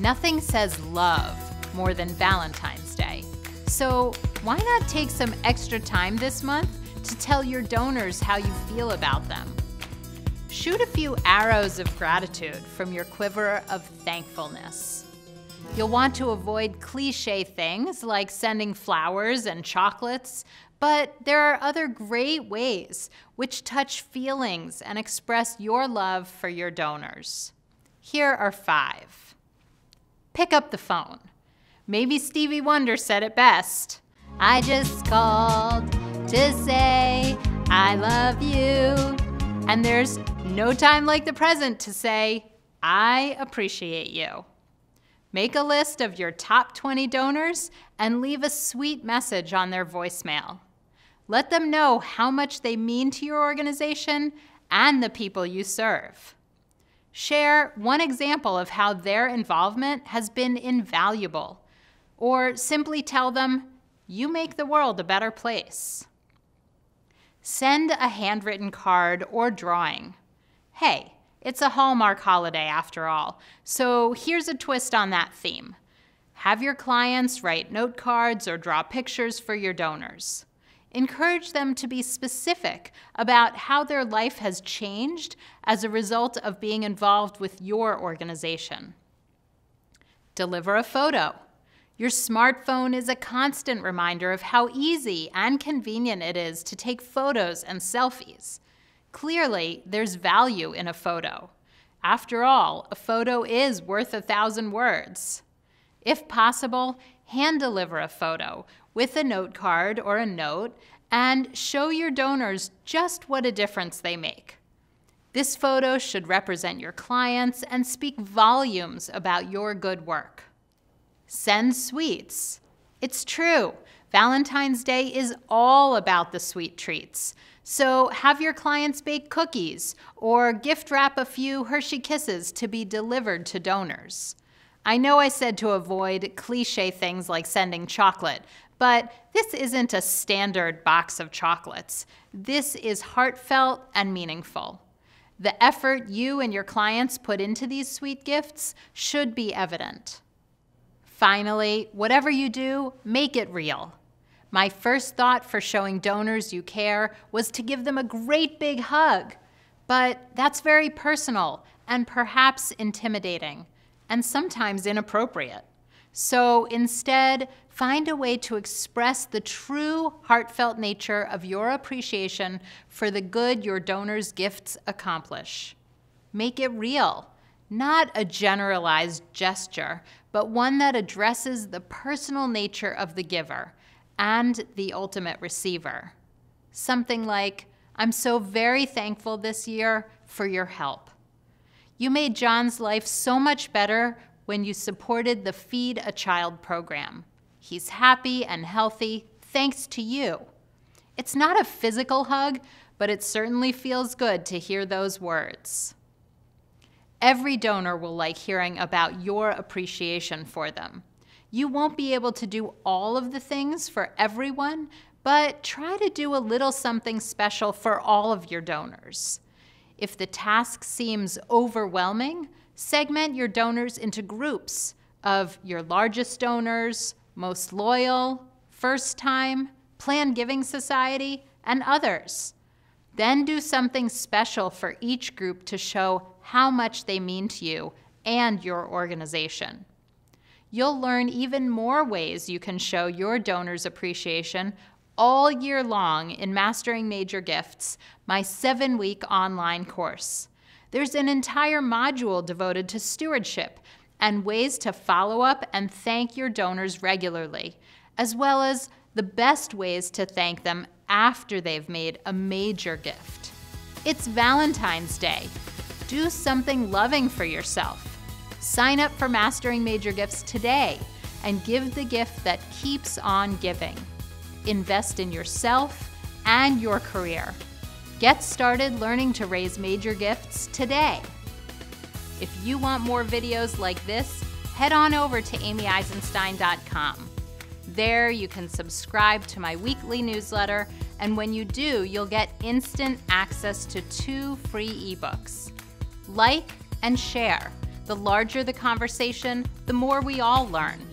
Nothing says love more than Valentine's Day. So, why not take some extra time this month to tell your donors how you feel about them? Shoot a few arrows of gratitude from your quiver of thankfulness. You'll want to avoid cliche things like sending flowers and chocolates, but there are other great ways which touch feelings and express your love for your donors. Here are five. Pick up the phone. Maybe Stevie Wonder said it best. I just called to say I love you. And there's no time like the present to say, I appreciate you. Make a list of your top 20 donors and leave a sweet message on their voicemail. Let them know how much they mean to your organization and the people you serve. Share one example of how their involvement has been invaluable, or simply tell them, you make the world a better place. Send a handwritten card or drawing. Hey, it's a Hallmark holiday after all, so here's a twist on that theme. Have your clients write note cards or draw pictures for your donors. Encourage them to be specific about how their life has changed as a result of being involved with your organization. Deliver a photo. Your smartphone is a constant reminder of how easy and convenient it is to take photos and selfies. Clearly, there's value in a photo. After all, a photo is worth a thousand words. If possible, hand deliver a photo with a note card or a note and show your donors just what a difference they make. This photo should represent your clients and speak volumes about your good work. Send sweets. It's true, Valentine's Day is all about the sweet treats. So have your clients bake cookies or gift wrap a few Hershey Kisses to be delivered to donors. I know I said to avoid cliche things like sending chocolate, but this isn't a standard box of chocolates. This is heartfelt and meaningful. The effort you and your clients put into these sweet gifts should be evident. Finally, whatever you do, make it real. My first thought for showing donors you care was to give them a great big hug. But that's very personal and perhaps intimidating, and sometimes inappropriate. So instead, find a way to express the true heartfelt nature of your appreciation for the good your donors' gifts accomplish. Make it real, not a generalized gesture, but one that addresses the personal nature of the giver and the ultimate receiver. Something like, I'm so very thankful this year for your help. You made John's life so much better when you supported the Feed a Child program. He's happy and healthy thanks to you. It's not a physical hug, but it certainly feels good to hear those words. Every donor will like hearing about your appreciation for them. You won't be able to do all of the things for everyone, but try to do a little something special for all of your donors. If the task seems overwhelming, segment your donors into groups of your largest donors, most loyal, first time, Plan Giving Society, and others. Then do something special for each group to show how much they mean to you and your organization. You'll learn even more ways you can show your donors' appreciation all year long in Mastering Major Gifts, my seven week online course. There's an entire module devoted to stewardship and ways to follow up and thank your donors regularly, as well as the best ways to thank them after they've made a major gift. It's Valentine's Day. Do something loving for yourself. Sign up for Mastering Major Gifts today and give the gift that keeps on giving. Invest in yourself and your career. Get started learning to raise major gifts today. If you want more videos like this, head on over to amyeisenstein.com. There, you can subscribe to my weekly newsletter, and when you do, you'll get instant access to two free ebooks. Like and share The larger the conversation, the more we all learn.